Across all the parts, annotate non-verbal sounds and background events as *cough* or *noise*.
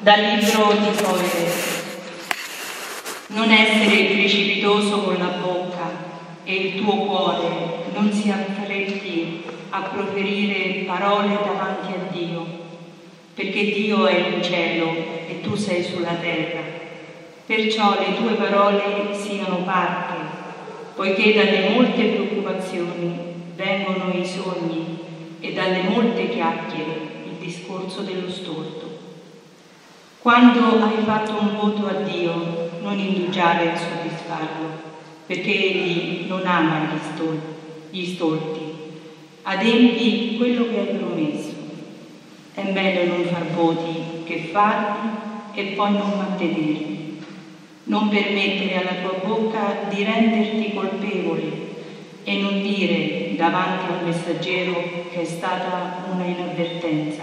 Dal libro di Coide. Non essere precipitoso con la bocca e il tuo cuore non si affretti a proferire parole davanti a Dio, perché Dio è in cielo e tu sei sulla terra. Perciò le tue parole siano parte, poiché dalle molte preoccupazioni vengono i sogni e dalle molte chiacchiere il discorso dello storto. Quando hai fatto un voto a Dio, non indugiare a soddisfarlo, perché Egli non ama gli stolti. Gli stolti. Adempi quello che hai promesso. È meglio non far voti che farli e poi non mantenerli. Non permettere alla tua bocca di renderti colpevole e non dire davanti al messaggero che è stata una inavvertenza,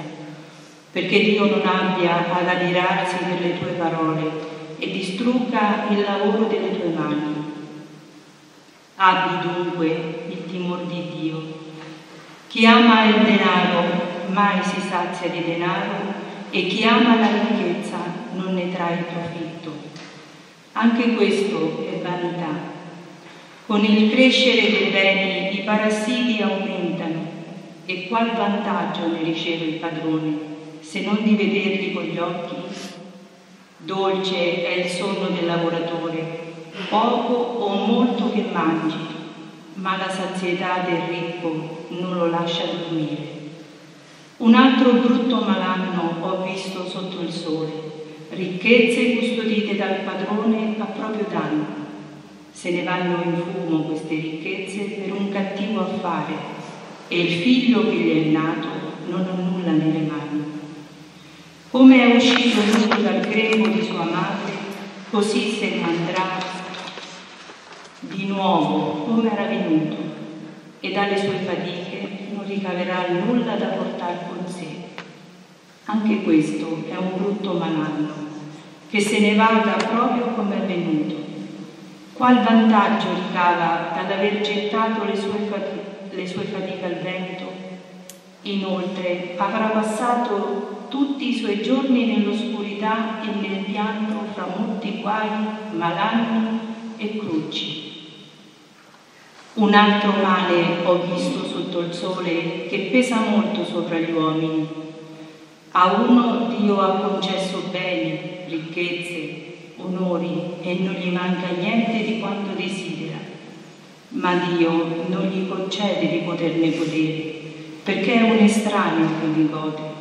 perché Dio non abbia ad adirarsi delle tue parole e distrugga il lavoro delle tue mani. Abbi dunque il timore di Dio. Chi ama il denaro mai si sazia di denaro e chi ama la ricchezza non ne trae profitto. Anche questo è vanità con il crescere dei beni i parassiti aumentano e qual vantaggio ne riceve il padrone se non di vederli con gli occhi? Dolce è il sonno del lavoratore, poco o molto che mangi, ma la sazietà del ricco non lo lascia dormire. Un altro brutto malanno ho visto sotto il sole, ricchezze custodite dal padrone a proprio danno se ne vanno in fumo queste ricchezze per un cattivo affare e il figlio che gli è nato non ha nulla nelle mani. Come è uscito lui dal greco di sua madre, così se ne andrà di nuovo come era venuto e dalle sue fatiche non ricaverà nulla da portare con sé. Anche questo è un brutto malanno, che se ne vada proprio come è venuto Qual vantaggio ricava dall'aver gettato le sue, fatiche, le sue fatiche al vento? Inoltre avrà passato tutti i suoi giorni nell'oscurità e nel pianto fra molti guai, malanni e cruci. Un altro male ho visto sotto il sole che pesa molto sopra gli uomini. A uno Dio ha concesso beni, ricchezze, onori e non gli manca niente di quanto desidera, ma Dio non gli concede di poterne godere, perché è un estraneo che li gode.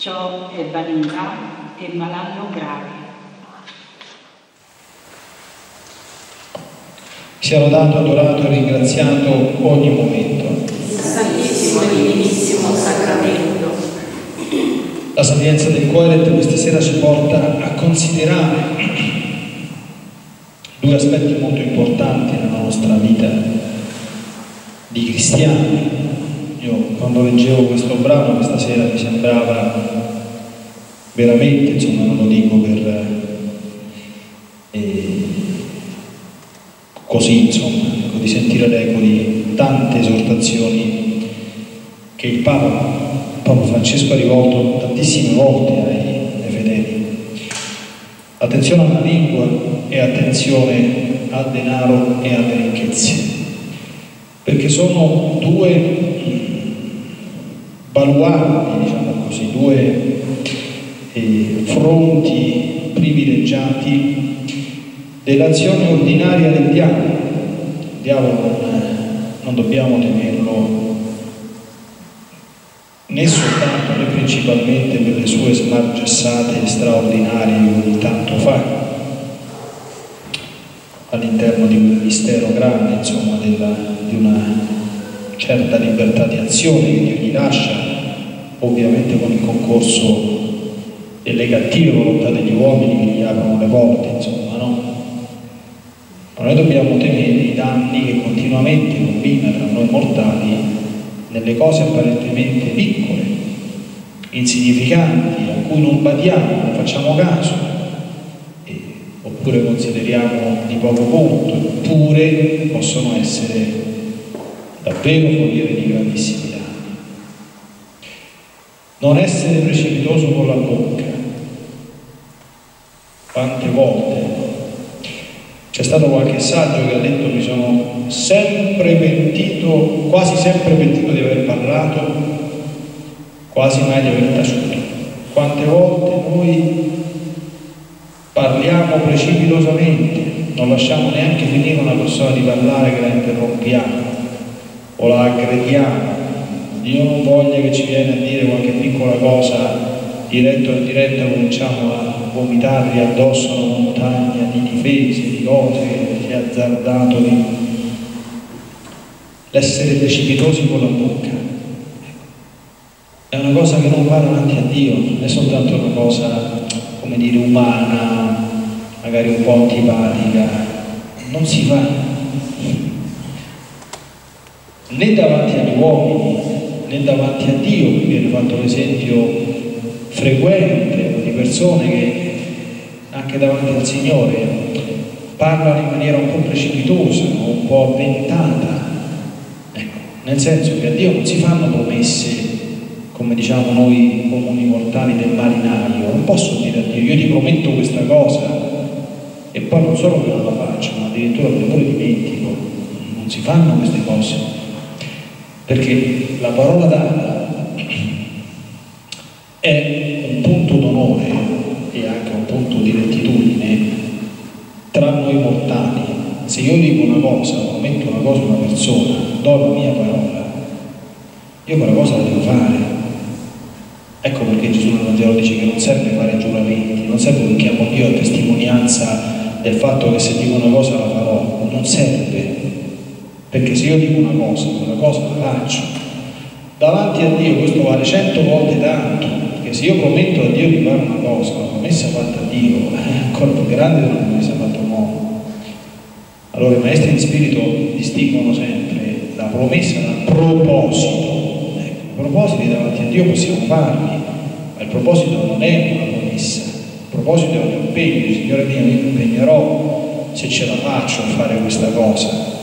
Ciò è vanità e malanno grave. Sia lodato, adorato e ringraziato ogni momento. Santissimo e divinissimo sacramento. La sapienza del Coelet questa sera ci porta a considerare due aspetti molto importanti nella nostra vita di cristiani. Io quando leggevo questo brano questa sera mi sembrava veramente, insomma non lo dico per eh, così, insomma, ecco, di sentire l'eco di tante esortazioni che il Papa, Papa Francesco ha rivolto tantissime volte ai, ai fedeli. Attenzione alla lingua, e attenzione al denaro e alle ricchezze, perché sono due baluardi, diciamo così, due eh, fronti privilegiati dell'azione ordinaria del diavolo. Il diavolo non, dobbiamo temerlo né soltanto né principalmente per le sue smargessate straordinarie che ogni tanto fa, all'interno di un mistero grande, insomma, della, di una certa libertà di azione che gli lascia, ovviamente con il concorso delle cattive volontà degli uomini che gli aprono le porte, insomma, no? Ma noi dobbiamo temere i danni che continuamente combina tra noi mortali nelle cose apparentemente piccole, insignificanti, a cui non badiamo, non facciamo caso, oppure consideriamo di poco conto, eppure possono essere davvero foriere di grandissimi danni. Non essere precipitoso con la bocca, quante volte c'è stato qualche saggio che ha detto mi sono sempre pentito, quasi sempre pentito di aver parlato, quasi mai di aver taciuto. Quante volte noi parliamo precipitosamente, non lasciamo neanche finire una persona di parlare che la interrompiamo o la aggrediamo. Dio non voglia che ci viene a dire qualche piccola cosa diretto o indiretta cominciamo a vomitargli addosso una montagna di difese, di cose che si è azzardato di l'essere precipitosi con la bocca. È una cosa che non va davanti a Dio, non è soltanto una cosa, come dire, umana, magari un po' antipatica, non si fa né davanti agli uomini né davanti a Dio, qui viene fatto l'esempio frequente di persone che anche davanti al Signore parlano in maniera un po' precipitosa, un po' avventata, ecco, nel senso che a Dio non si fanno promesse come diciamo noi comuni mortali del marinaio, non posso dire a Dio io ti prometto questa cosa e poi non solo che non la faccio, ma addirittura me pure dimentico, non si fanno queste cose, perché la parola data è un punto d'onore e anche un punto di rettitudine tra noi mortali. Se io dico una cosa, prometto una cosa a una persona, do la mia parola, io quella cosa la devo fare. Ecco perché Gesù nel Vangelo dice che non serve fare giuramenti, non serve perché amo Dio a testimonianza del fatto che se dico una cosa la farò, non serve. Perché se io dico una cosa, quella cosa la faccio. Davanti a Dio questo vale cento volte tanto, perché se io prometto a Dio di fare una cosa, una promessa fatta a Dio *laughs* è ancora più grande di una promessa fatta a un uomo. Allora i maestri di spirito distinguono sempre la promessa dal proposito. Ecco, I propositi davanti a Dio possiamo farli, ma il proposito non è una promessa, il proposito è un impegno, Signore mio, io mi impegnerò se ce la faccio a fare questa cosa.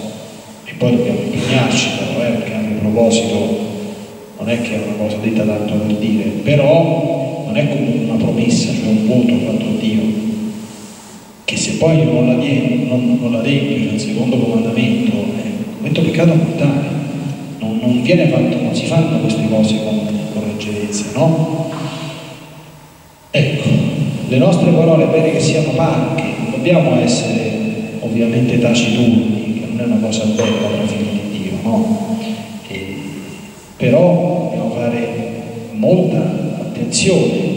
Poi dobbiamo impegnarci però, eh, perché anche il proposito non è che è una cosa detta tanto per dire, però non è come una promessa, cioè un voto fatto a Dio, che se poi non la, non, non la adempio, cioè secondo comandamento, eh, commetto peccato mortale, non, non, viene fatto, non si fanno queste cose con, con leggerezza, no? Ecco, le nostre parole è bene che siano parche, dobbiamo essere ovviamente taciturni, non è una cosa bella tra figli di Dio, no? però dobbiamo fare molta attenzione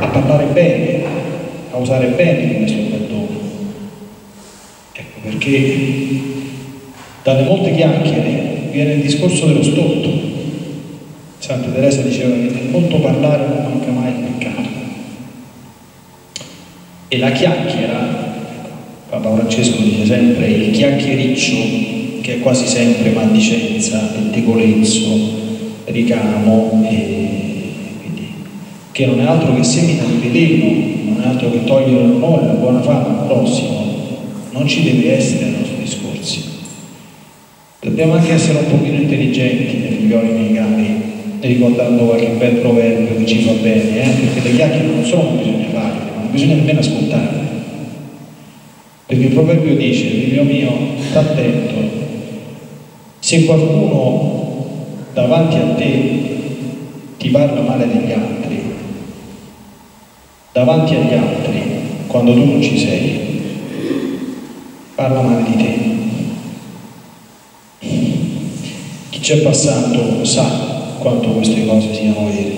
a parlare bene, a usare bene il nostro perdono. Ecco perché dalle molte chiacchiere viene il discorso dello stolto. Santa Teresa diceva che nel molto parlare non manca mai il peccato. E la chiacchiera, Papa Francesco dice sempre, il chiacchiericcio che è quasi sempre maldicenza, pettegolezzo, ricamo, quindi, che non è altro che semina di veleno, non è altro che togliere l'onore, la buona fama al prossimo, non ci deve essere nei nostri discorsi. Dobbiamo anche essere un pochino intelligenti, miei figlioli miei cari, ricordando qualche bel proverbio che ci fa bene, eh? perché le chiacchiere non sono bisogna farle, ma bisogna nemmeno ascoltarle. Perché il proverbio dice, figlio mio, sta attento, se qualcuno davanti a te ti parla male degli altri, davanti agli altri, quando tu non ci sei, parla male di te. Chi c'è passato sa quanto queste cose siano vere.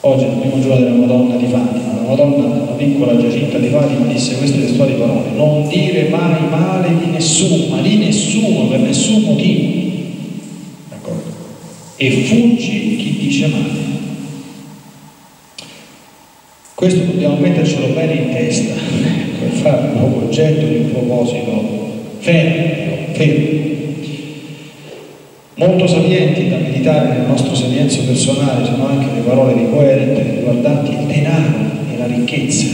Oggi nel primo giorno della Madonna di Fatima, Madonna, la piccola Giacinta di Fatima, disse queste testuali parole, non dire mai male di nessuno, ma di nessuno, per nessun motivo. D'accordo? E fuggi chi dice male. Questo dobbiamo mettercelo bene in testa *laughs* per farlo oggetto di un proposito fermo, fermo. Molto sapienti da meditare nel nostro silenzio personale sono anche le parole di Coerente riguardanti il denaro la ricchezza.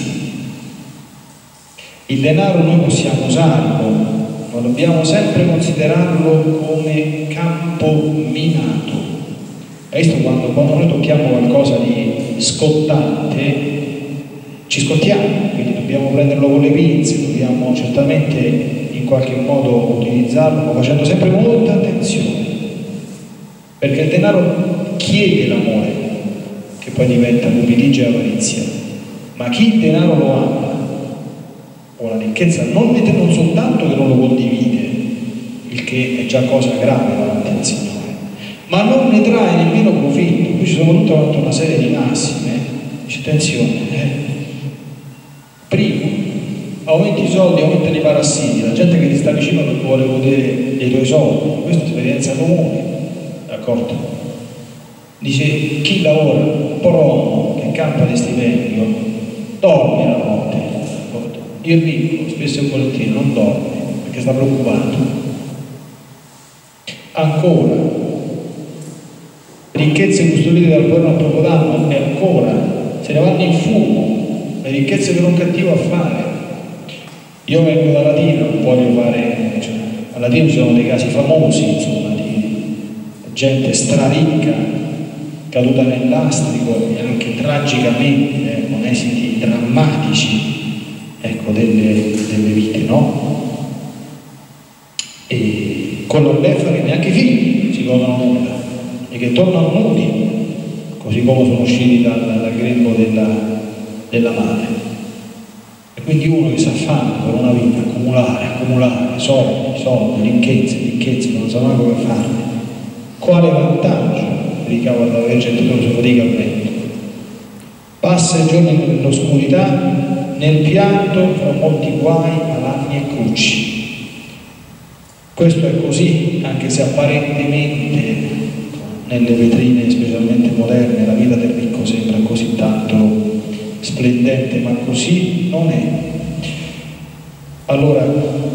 Il denaro noi possiamo usarlo, ma dobbiamo sempre considerarlo come campo minato. Visto quando, quando noi tocchiamo qualcosa di scottante, ci scottiamo, quindi dobbiamo prenderlo con le pinze, dobbiamo certamente in qualche modo utilizzarlo, facendo sempre molta attenzione, perché il denaro chiede l'amore, che poi diventa cupidigia e avarizia, ma chi il denaro lo ama, o la ricchezza, non, non soltanto che non lo condivide, il che è già cosa grave davanti al Signore, ma non ne trae nemmeno profitto. Qui ci sono tutta una serie di massime, dice attenzione, eh, Primo, aumenti i soldi, aumentano i parassiti, la gente che ti sta vicino non vuole godere dei tuoi soldi, questa è esperienza comune, d'accordo? Dice chi lavora, promo che campa di stipendio, dorme la notte? Il ricco spesso e volentieri non dorme perché sta preoccupato. Ancora, ricchezze custodite dal buono a poco danno e ancora se ne vanno in fumo le ricchezze per un cattivo affare. Io vengo da Latina, non voglio fare, cioè, a Latina ci sono dei casi famosi, insomma, di gente straricca, caduta nel lastrico e anche tragicamente, esiti drammatici, ecco, delle, delle vite, no? E con fare neanche i figli si godono nulla e che tornano nudi, così come sono usciti dal, dal grembo della, della madre. E quindi uno che si affanna per una vita, accumulare, accumulare soldi, soldi, ricchezze, ricchezze, non sa mai come farne. Quale vantaggio ricava dalla gente dove si fatica al vento? Passa i giorni nell'oscurità, nel pianto, fra molti guai, malanni e cruci. Questo è così, anche se apparentemente nelle vetrine, specialmente moderne, la vita del ricco sembra così tanto splendente, ma così non è. Allora,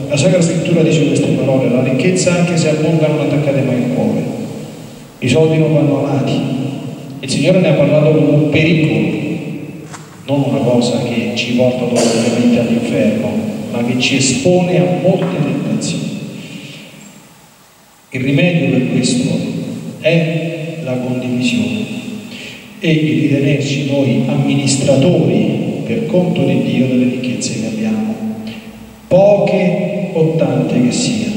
la Sacra Scrittura dice queste parole, la ricchezza anche se abbonda non attaccate mai il cuore, i soldi non vanno amati, il Signore ne ha parlato come un pericolo, non una cosa che ci porta automaticamente all'inferno, ma che ci espone a molte tentazioni. Il rimedio per questo è la condivisione e di ritenerci noi amministratori per conto di Dio delle ricchezze che abbiamo, poche o tante che siano.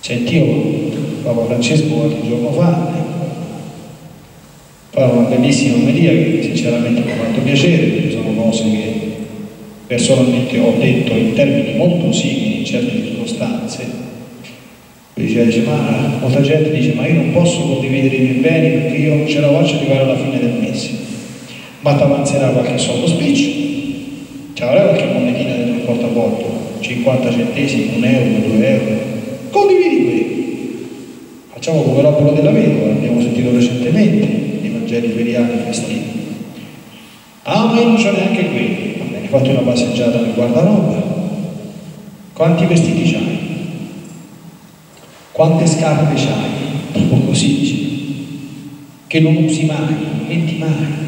Sentivo Papa Francesco qualche giorno fa, fa una bellissima omelia che sinceramente mi ha fatto piacere, perché sono cose che personalmente ho detto in termini molto simili in certe circostanze dice, ma molta gente dice, ma io non posso condividere i miei beni perché io ce la faccio arrivare alla fine del mese. Ma ti avanzerà qualche soldo spiccio, ci avrà qualche monetina dentro il portafoglio, 50 centesimi, un euro, due euro. Condividi quelli. Facciamo come l'opera della vedova, abbiamo sentito recentemente i Vangeli feriali festivi. Ah, ma io non c'ho neanche quelli. Va bene, fate una passeggiata nel guardaroba. Quanti vestiti c'hai? Quante scarpe c'hai? Proprio così. Che non usi mai, non metti mai.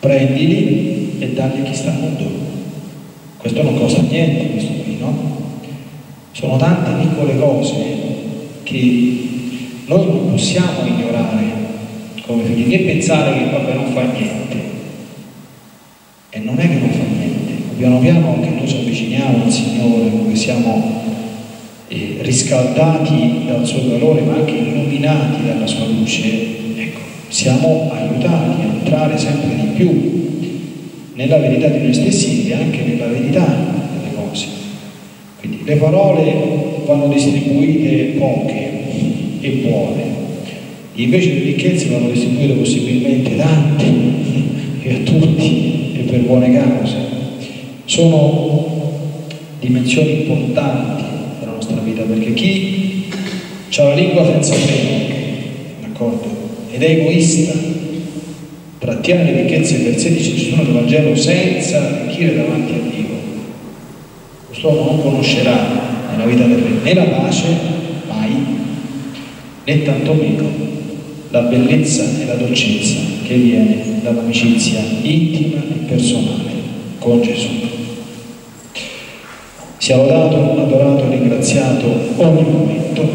Prendili e dagli a chi sta con te. Questo non costa niente, questo qui, no? Sono tante piccole cose che noi non possiamo ignorare come figli, né pensare che vabbè non fa niente. E non è che non fa niente, piano piano che noi ci avviciniamo al Signore, che siamo eh, riscaldati dal suo calore ma anche illuminati dalla sua luce, ecco, siamo aiutati a entrare sempre di più nella verità di noi stessi e anche nella verità delle cose. Quindi le parole vanno distribuite poche e buone, invece le ricchezze vanno distribuite possibilmente tante e a tutti e per buone cause. Sono dimensioni importanti nostra vita, perché chi ha la lingua senza freno, d'accordo, ed è egoista, trattiene le ricchezze per 16 ci sono del Vangelo senza arricchire davanti a Dio. Quest'uomo non conoscerà nella vita terrena né la pace, mai, né tantomeno la bellezza e la dolcezza che viene dall'amicizia intima e personale con Gesù. Sia lodato, adorato e ringraziato ogni momento